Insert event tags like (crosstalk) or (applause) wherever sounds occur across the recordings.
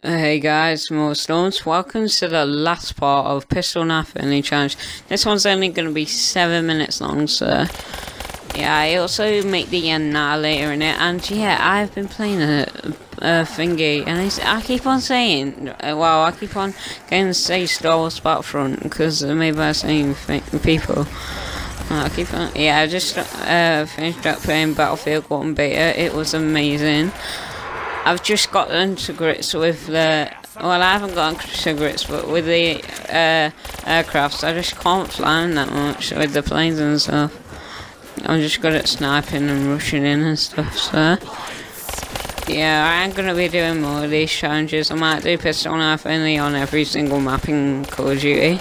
Hey guys, more storms. Welcome to the last part of Pistol Nothing Challenge. This one's only going to be 7 minutes long, so... Yeah, I also make the end later in it, and yeah, I've been playing a, a thingy, and I, I keep on saying, well, I keep on going to say Star Wars Battlefront, because maybe I'm saying people. I keep on, yeah, I just uh, finished up playing Battlefield 1 Beta, it was amazing. I've just got grips with the well, I haven't got grips, but with the uh, aircrafts, I just can't fly them that much with the planes and stuff. I'm just good at sniping and rushing in and stuff, so... Yeah, I am going to be doing more of these challenges. I might do pistol knife only on every single map in Call of Duty.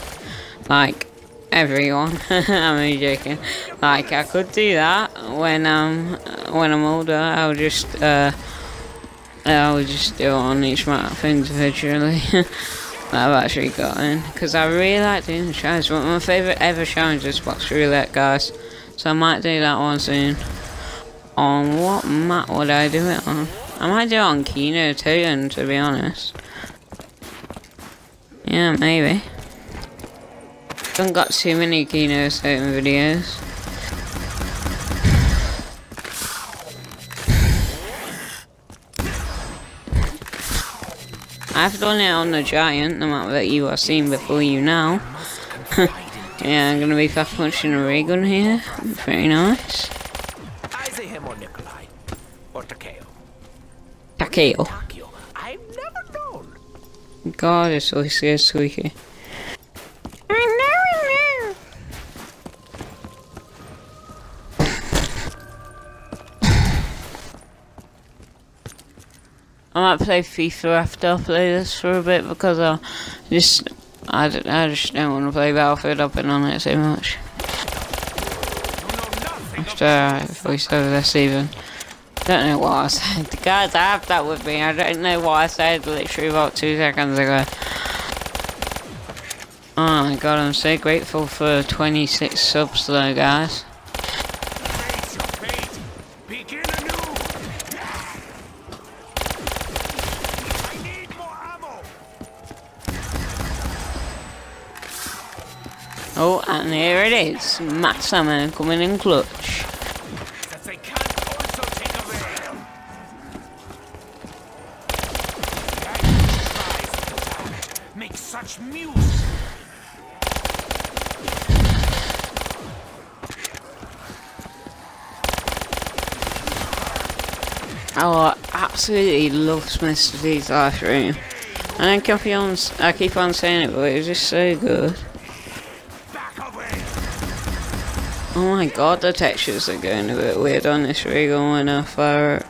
Like, everyone. (laughs) I'm only joking. Like, I could do that when, um, when I'm older. I'll just, uh... I'll just do it on each map individually. (laughs) I've actually gotten because I really like doing the challenges. of my favourite ever challenges is box roulette, guys. So I might do that one soon. On what map would I do it on? I might do it on Kino too, and to be honest. Yeah, maybe. I haven't got too many Kino certain videos. I've done it on the Giant, the map that you are seeing before you now. (laughs) yeah, I'm gonna be fast punching a ray gun here. Very nice. Either him or Nikolai. Or Takeo. I've never known. God, it's so scared squeaky. I might play FIFA after I play this for a bit because I just I, I just don't want to play Battlefield. I've been on it so much. After voice over this even. Don't know what I said. (laughs) Guys, I have that with me. I don't know what I said literally about two seconds ago. Oh my god, I'm so grateful for 26 subs though, guys. Oh, and here it is. Max Ammo coming in clutch. Oh, I absolutely loves Mr. D's stream. And I I keep on saying it, but it was just so good. Oh my god, the textures are going a bit weird on this rig when I fire it.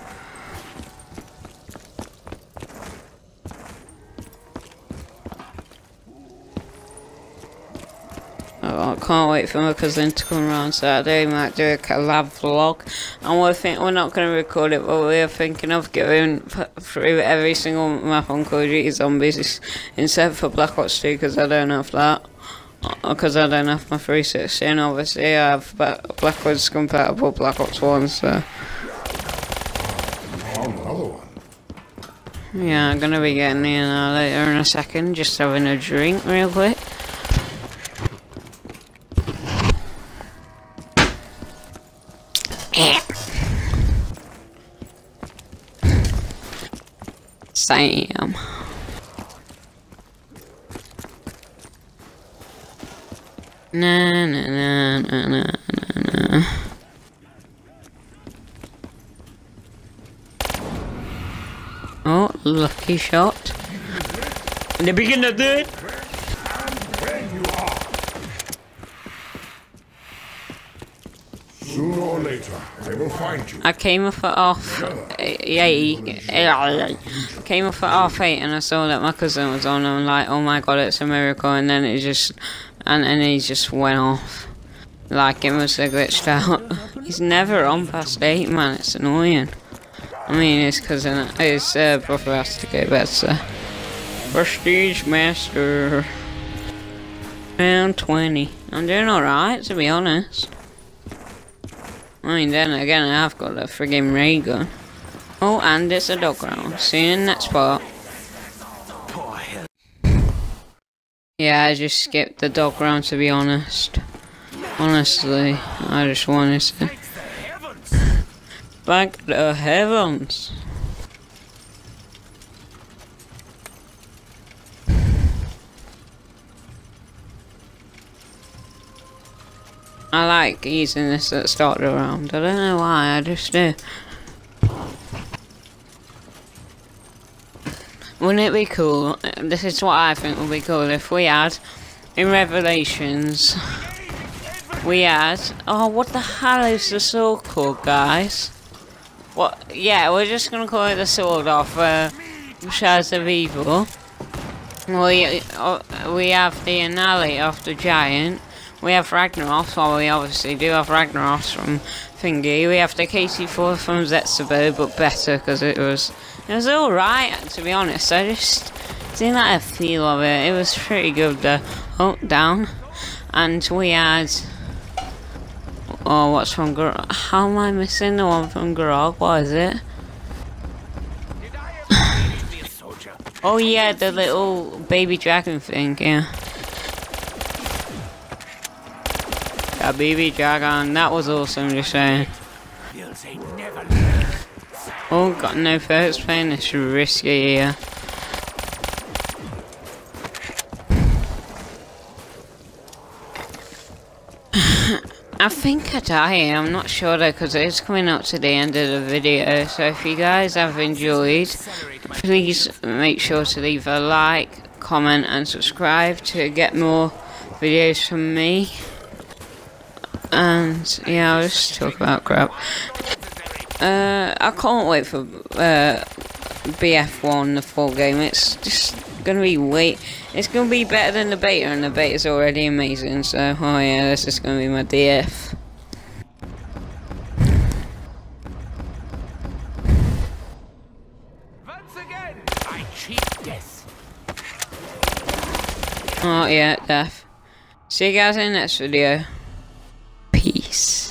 Oh, I can't wait for my cousin to come around Saturday. We might do a collab vlog. And we're, think we're not going to record it, but we're thinking of going through every single map on Call of Duty Zombies except for Black Ops 2 because I don't have that because I don't have my 360 and obviously I have Black Ops compatible Black Ops 1 so. Yeah I'm gonna be getting in uh, later in a second just having a drink real quick. Sam Na na na na na na na. Oh, lucky shot. In the beginning of the Sooner or later, I will find you. I came off at half eight. Came off at half eight, and I saw that my cousin was on. And I'm like, oh my god, it's a miracle. And then it just and then he just went off. Like it must have glitched out. He's never on past 8 man, it's annoying. I mean, his cousin, his uh, brother has to go better. Prestige Master. Round 20. I'm doing alright, to be honest. I mean, then again, I have got a friggin' ray gun. Oh, and it's a dog round. See you in the next part. Yeah, I just skipped the dog round to be honest. Honestly, I just wanted to. (laughs) Thank the heavens. I like using this at start of the round. I don't know why, I just do. Wouldn't it be cool? This is what I think would be cool if we had in Revelations. We had. Oh, what the hell is the sword called, guys? What? Yeah, we're just gonna call it the sword off uh, Shadows of Evil. We uh, we have the Anali of the Giant. We have Ragnarok, well we obviously do have Ragnarok from Thingy. We have the KT-4 from Zetsubou, but better because it was it was alright to be honest. I just didn't like the feel of it. It was pretty good though. Oh, down. And we had Oh what's from Gorod? How am I missing the one from Gorod? What is it? (sighs) oh yeah, the little baby dragon thing, yeah. A baby dragon, that was awesome just saying. Oh, got no first playing it's risky here. (sighs) I think I die, I'm not sure though because it's coming up to the end of the video so if you guys have enjoyed please make sure to leave a like, comment and subscribe to get more videos from me. And yeah, I'll just talk about crap. Uh, I can't wait for uh, BF1, the full game. It's just gonna be wait. It's gonna be better than the beta, and the beta is already amazing. So, oh yeah, this is gonna be my DF. Oh yeah, death. See you guys in the next video. Peace.